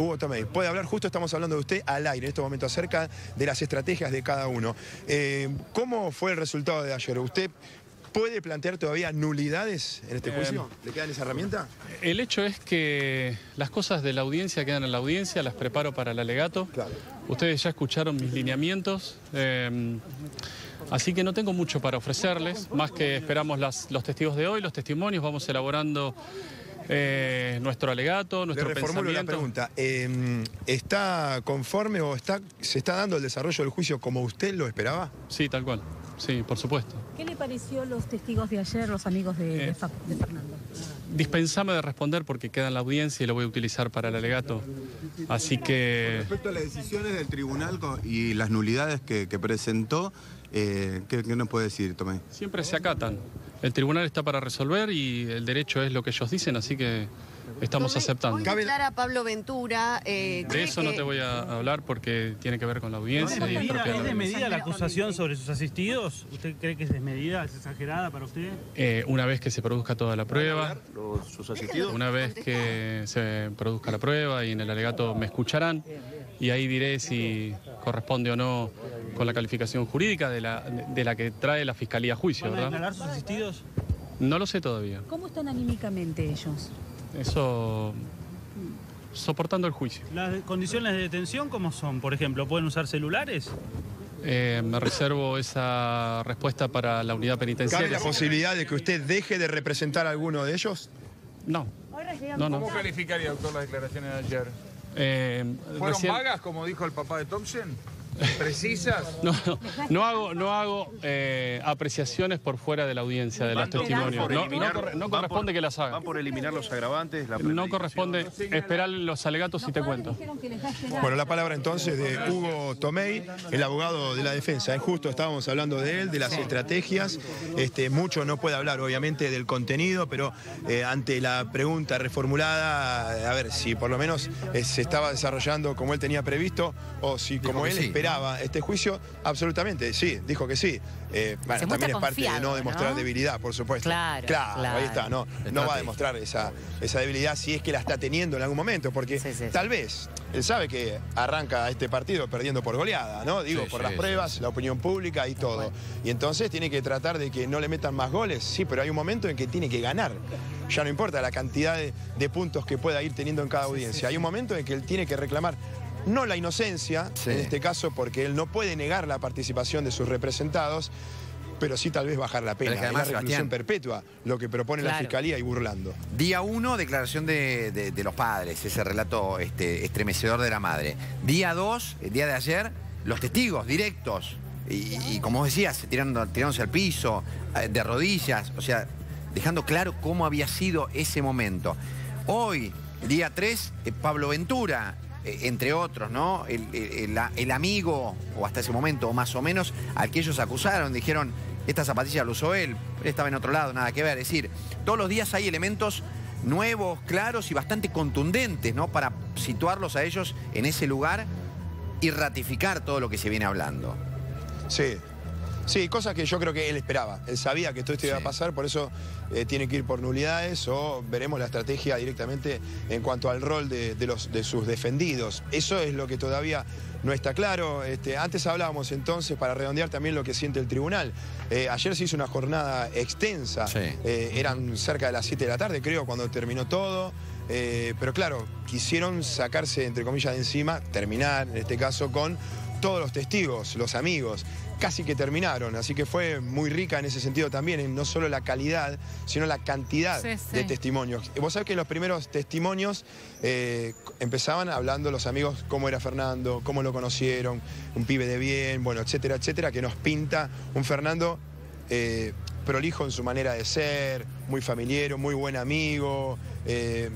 Hugo Tomei, puede hablar, justo estamos hablando de usted al aire en este momento acerca de las estrategias de cada uno. Eh, ¿Cómo fue el resultado de ayer? ¿Usted puede plantear todavía nulidades en este juicio? Eh, ¿Le quedan esa herramienta? El hecho es que las cosas de la audiencia quedan en la audiencia, las preparo para el alegato. Claro. Ustedes ya escucharon mis lineamientos. eh, Así que no tengo mucho para ofrecerles, más que esperamos las- los testigos de hoy, los testimonios, vamos elaborando eh, nuestro alegato, Le nuestro reformulo la pensamiento. pregunta. Eh, ¿Está conforme o está, se está dando el desarrollo del juicio como usted lo esperaba? Sí, tal cual. Sí, por supuesto. ¿Qué le pareció los testigos de ayer, los amigos de, de Eh. Fa- de Fernando? Dispensame de responder porque queda en la audiencia y lo voy a utilizar para el alegato. Así que Respecto a las decisiones del tribunal y las nulidades que, que presentó, eh, ¿qué, qué nos puede decir, Tomé? siempre se acatan. El tribunal está para resolver y el derecho es lo que ellos dicen, así que estamos aceptando. Cabe- declara Pablo Ventura. eh, De eso no te voy a hablar porque tiene que ver con la ¿Es audiencia y desmedida, propia es desmedida la acusación sobre sus asistidos? ¿Usted cree que es desmedida, es exagerada para usted? Eh, una vez que se produzca toda la prueba, sus asistidos? una vez que se produzca la prueba y en el alegato me escucharán y ahí diré si corresponde o no con la calificación jurídica de la, de la que trae la Fiscalía a juicio, ¿Van a ¿verdad? declarar sus asistidos? No lo sé todavía. ¿Cómo están anímicamente ellos? Eso soportando el juicio. ¿Las condiciones de detención cómo son? Por ejemplo, ¿pueden usar celulares? Eh, me reservo esa respuesta para la unidad ¿Cabe penitenciaria. la posibilidad de que usted deje de representar a alguno de ellos? No, no, no. ¿Cómo calificaría, doctor, las declaraciones de ayer? Eh, ¿Fueron recién- vagas, como dijo el papá de Thompson? ¿Precisas? No, no, no hago, no hago eh, apreciaciones por fuera de la audiencia de los testimonios. No, no corre- corresponde por- que las haga. Van por eliminar los agravantes, la No corresponde esperar los alegatos y te cuento. Bueno, la palabra entonces de Hugo Tomei, el abogado de la defensa. Es justo, estábamos hablando de él, de las estrategias. Este, mucho no puede hablar, obviamente, del contenido, pero eh, ante la pregunta reformulada, a ver si por lo menos eh, se estaba desarrollando como él tenía previsto o si como él sí. esperaba este juicio, absolutamente, sí, dijo que sí. Eh, bueno, también es parte de no demostrar ¿no? debilidad, por supuesto. Claro, claro. ahí está, no, no va a demostrar esa, esa debilidad si es que la está teniendo en algún momento, porque Sí, sí, sí. tal vez él sabe que arranca este partido perdiendo por goleada, ¿no? Digo, Sí, por sí, las sí, pruebas, la opinión pública y todo. Y entonces tiene que tratar de que no le metan más goles, sí, pero hay un momento en que tiene que ganar. Ya no importa la cantidad de, de puntos que pueda ir teniendo en cada audiencia. Hay un momento en que él tiene que reclamar no la inocencia, Sí. en este caso, porque él no puede negar la participación de sus representados, pero sí tal vez bajar la pena. Es la reclusión Sebastián- perpetua, lo que propone la fiscalía y burlando. Día 1, declaración de, de- de los padres, ese relato este, estremecedor de la madre. Día 2, el día de ayer, los testigos directos. Y, y como vos decías, tirando, tirándose al piso, eh, de rodillas, o sea, dejando claro cómo había sido ese momento. Hoy, día 3, eh, Pablo Ventura, entre otros, ¿no? El amigo, o hasta ese momento, o más o menos, al que ellos acusaron, dijeron, esta zapatilla la usó él, él estaba en otro lado, nada que ver. Es decir, todos los días hay elementos nuevos, claros y bastante contundentes, ¿no? Para situarlos a ellos en ese lugar y ratificar todo lo que se viene hablando. Sí. Sí, cosas que yo creo que él esperaba. Él sabía que todo esto iba a pasar, por eso eh, tiene que ir por nulidades o veremos la estrategia directamente en cuanto al rol de, de los, de sus defendidos. Eso es lo que todavía no está claro. Este, antes hablábamos entonces, para redondear también lo que siente el tribunal. Eh, ayer se hizo una jornada extensa. Sí. Eh, eran cerca de las 7 de la tarde, creo, cuando terminó todo. Eh, pero claro, quisieron sacarse, entre comillas, de encima, terminar, en este caso, con todos los testigos, los amigos, casi que terminaron, así que fue muy rica en ese sentido también, en no solo la calidad, sino la cantidad Sí, sí. de testimonios. Vos sabés que los primeros testimonios eh, empezaban hablando los amigos cómo era Fernando, cómo lo conocieron, un pibe de bien, bueno, etcétera, etcétera, que nos pinta un Fernando eh, prolijo en su manera de ser, muy familiar, muy buen amigo. eh,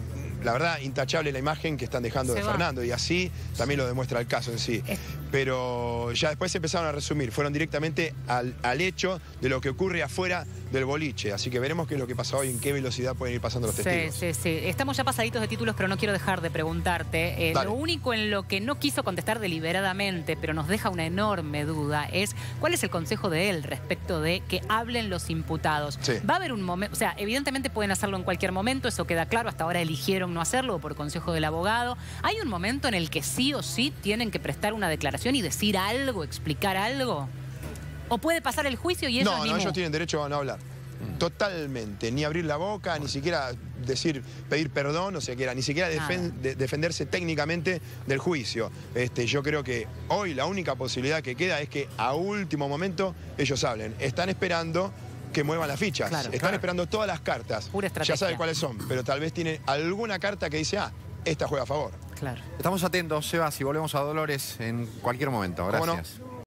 la verdad, intachable la imagen que están dejando Se de va. Fernando y así también lo demuestra el caso en sí. Pero ya después se empezaron a resumir, fueron directamente al, al hecho de lo que ocurre afuera del boliche. Así que veremos qué es lo que pasa hoy, en qué velocidad pueden ir pasando los Sí, testigos. sí, sí. Estamos ya pasaditos de títulos, pero no quiero dejar de preguntarte. Eh, lo único en lo que no quiso contestar deliberadamente, pero nos deja una enorme duda, es cuál es el consejo de él respecto de que hablen los imputados. Sí. Va a haber un momento, o sea, evidentemente pueden hacerlo en cualquier momento, eso queda claro, hasta ahora eligieron no hacerlo por consejo del abogado. ¿Hay un momento en el que sí o sí tienen que prestar una declaración y decir algo, explicar algo? ¿O puede pasar el juicio y ellos No, no, ellos tienen derecho a no hablar. Totalmente. Ni abrir la boca, ni siquiera decir, pedir perdón, o sea, que era, ni siquiera defen- Nada. de- defenderse técnicamente del juicio. Este, yo creo que hoy la única posibilidad que queda es que a último momento ellos hablen. Están esperando que muevan las fichas. Claro. Están Claro. esperando todas las cartas. Pura ya estrategia. sabe cuáles son, pero tal vez tiene alguna carta que dice, ah, esta juega a favor. Claro. Estamos atentos, Sebas, y volvemos a Dolores en cualquier momento. ¿Cómo no? Gracias.